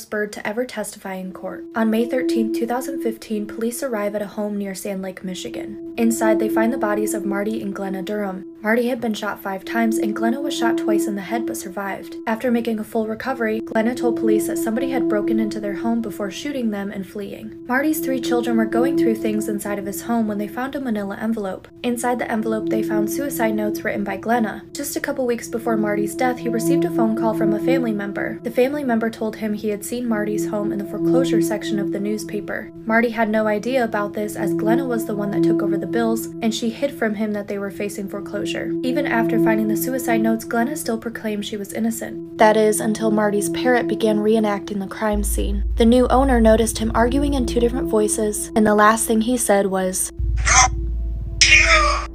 first bird to ever testify in court. On May 13, 2015, police arrive at a home near Sand Lake, Michigan. Inside, they find the bodies of Marty and Glenna Duram. Marty had been shot five times, and Glenna was shot twice in the head but survived. After making a full recovery, Glenna told police that somebody had broken into their home before shooting them and fleeing. Marty's three children were going through things inside of his home when they found a manila envelope. Inside the envelope, they found suicide notes written by Glenna. Just a couple weeks before Marty's death, he received a phone call from a family member. The family member told him he had seen Marty's home in the foreclosure section of the newspaper. Marty had no idea about this as Glenna was the one that took over the bills, and she hid from him that they were facing foreclosure. Even after finding the suicide notes, Glenna still proclaimed she was innocent. That is, until Marty's parrot began reenacting the crime scene. The new owner noticed him arguing in two different voices, and the last thing he said was,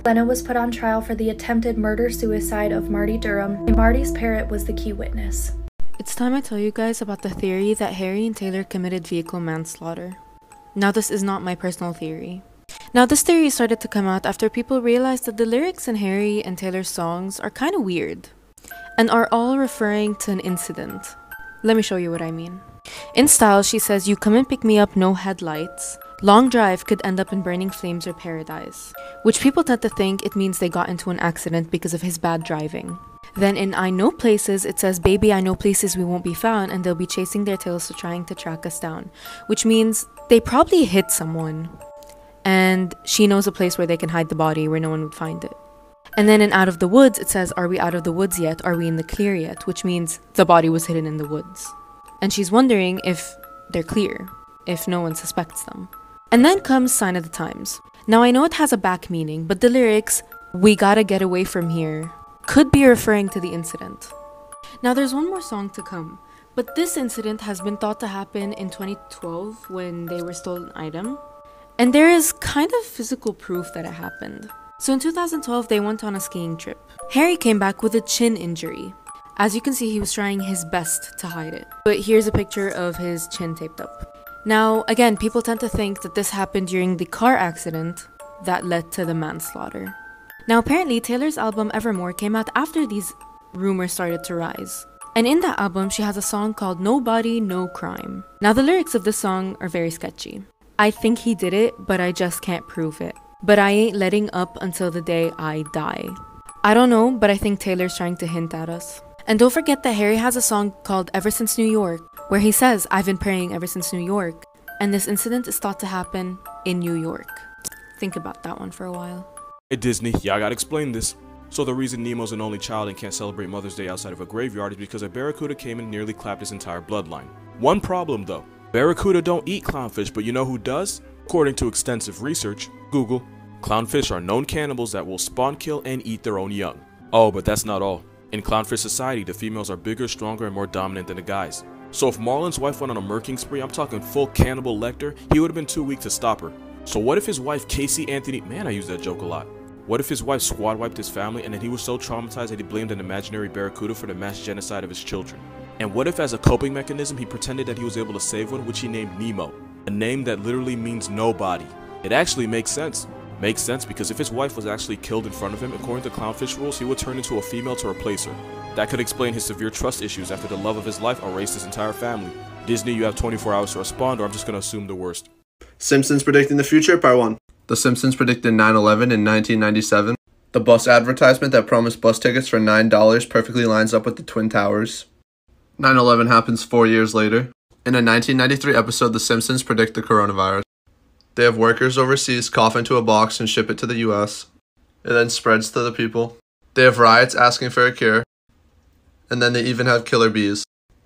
Glenna was put on trial for the attempted murder suicide of Marty Duram, and Marty's parrot was the key witness. It's time I tell you guys about the theory that Harry and Taylor committed vehicle manslaughter. Now, this is not my personal theory. Now, this theory started to come out after people realized that the lyrics in Harry and Taylor's songs are kind of weird and are all referring to an incident. Let me show you what I mean. In style, she says, You come and pick me up, no headlights. Long drive could end up in burning flames or paradise, which people tend to think it means they got into an accident because of his bad driving. Then in I Know Places, it says, Baby, I know places we won't be found, and they'll be chasing their tails to trying to track us down, which means they probably hit someone. And she knows a place where they can hide the body where no one would find it. And then in Out of the Woods, it says, Are we out of the woods yet? Are we in the clear yet? Which means the body was hidden in the woods. And she's wondering if they're clear, if no one suspects them. And then comes Sign of the Times. Now I know it has a back meaning, but the lyrics, We gotta get away from here, could be referring to the incident. Now there's one more song to come, but this incident has been thought to happen in 2012 when they were stolen item. And there is kind of physical proof that it happened. So in 2012, they went on a skiing trip. Harry came back with a chin injury. As you can see, he was trying his best to hide it. But here's a picture of his chin taped up. Now, again, people tend to think that this happened during the car accident that led to the manslaughter. Now, apparently, Taylor's album Evermore came out after these rumors started to rise. And in that album, she has a song called Nobody, No Crime. Now, the lyrics of this song are very sketchy. I think he did it, but I just can't prove it. But I ain't letting up until the day I die. I don't know, but I think Taylor's trying to hint at us. And don't forget that Harry has a song called Ever Since New York, where he says, I've been praying ever since New York. And this incident is thought to happen in New York. Think about that one for a while. Hey Disney, y'all gotta explain this. So the reason Nemo's an only child and can't celebrate Mother's Day outside of a graveyard is because a barracuda came and nearly clapped his entire bloodline. One problem though, barracuda don't eat clownfish, but you know who does? According to extensive research, Google, clownfish are known cannibals that will spawn kill and eat their own young. Oh, but that's not all. In clownfish society, the females are bigger, stronger, and more dominant than the guys. So if Marlin's wife went on a murking spree, I'm talking full cannibal Lecter, he would have been too weak to stop her. So what if his wife Casey Anthony, man I use that joke a lot. What if his wife squad wiped his family and then he was so traumatized that he blamed an imaginary barracuda for the mass genocide of his children? And what if as a coping mechanism he pretended that he was able to save one which he named Nemo, a name that literally means nobody? It actually makes sense. Makes sense because if his wife was actually killed in front of him, according to clownfish rules, he would turn into a female to replace her. That could explain his severe trust issues after the love of his life erased his entire family. Disney, you have 24 hours to respond, or I'm just gonna assume the worst. Simpsons predicting the future, part one. The Simpsons predicted 9 11 in 1997. The bus advertisement that promised bus tickets for $9 perfectly lines up with the Twin Towers. 9 11 happens four years later. In a 1993 episode, The Simpsons predict the coronavirus. They have workers overseas cough into a box and ship it to the US. It then spreads to the people. They have riots asking for a cure. And then they even have killer bees.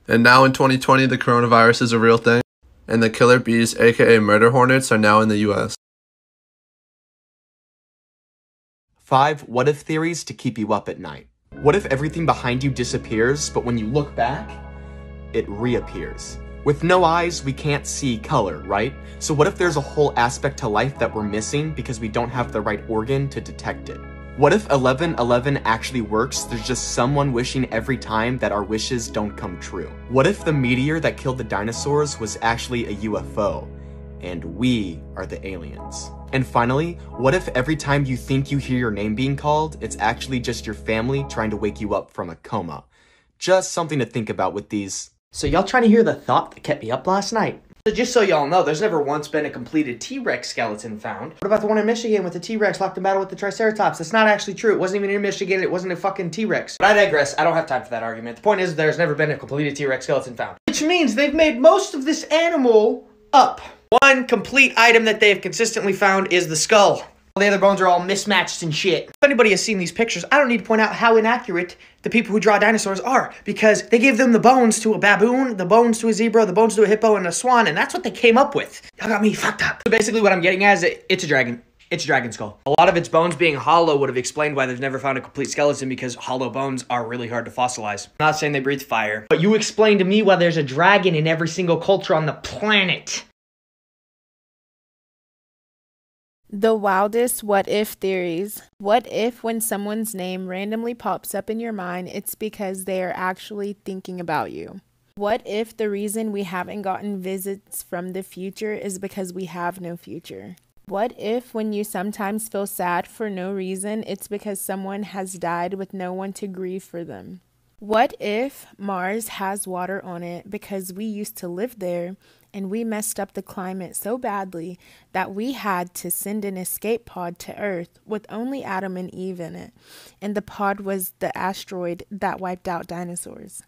And now in 2020, the coronavirus is a real thing. And the killer bees, aka murder hornets, are now in the US. Five what if theories to keep you up at night. What if everything behind you disappears, but when you look back, it reappears? With no eyes, we can't see color, right? So what if there's a whole aspect to life that we're missing because we don't have the right organ to detect it? What if 1111 actually works? There's just someone wishing every time that our wishes don't come true. What if the meteor that killed the dinosaurs was actually a UFO? And we are the aliens. And finally, what if every time you think you hear your name being called, it's actually just your family trying to wake you up from a coma? Just something to think about with these So y'all trying to hear the thought that kept me up last night? So just so y'all know, there's never once been a completed T-Rex skeleton found. What about the one in Michigan with the T-Rex locked in battle with the Triceratops? That's not actually true. It wasn't even in Michigan. It wasn't a fucking T-Rex. But I digress. I don't have time for that argument. The point is, there's never been a completed T-Rex skeleton found. Which means they've made most of this animal up. One complete item that they have consistently found is the skull. All the other bones are all mismatched and shit. If anybody has seen these pictures, I don't need to point out how inaccurate the people who draw dinosaurs are because they gave them the bones to a baboon, the bones to a zebra, the bones to a hippo, and a swan, and that's what they came up with. Y'all got me fucked up. So basically, what I'm getting at is it, it's a dragon. It's a dragon skull. A lot of its bones being hollow would have explained why they've never found a complete skeleton because hollow bones are really hard to fossilize. I'm not saying they breathe fire, but you explain to me why there's a dragon in every single culture on the planet. The wildest what if theories. What if, when someone's name randomly pops up in your mind, it's because they are actually thinking about you? What if the reason we haven't gotten visits from the future is because we have no future? What if, when you sometimes feel sad for no reason, it's because someone has died with no one to grieve for them? What if Mars has water on it because we used to live there and we messed up the climate so badly that we had to send an escape pod to Earth with only Adam and Eve in it, and the pod was the asteroid that wiped out dinosaurs.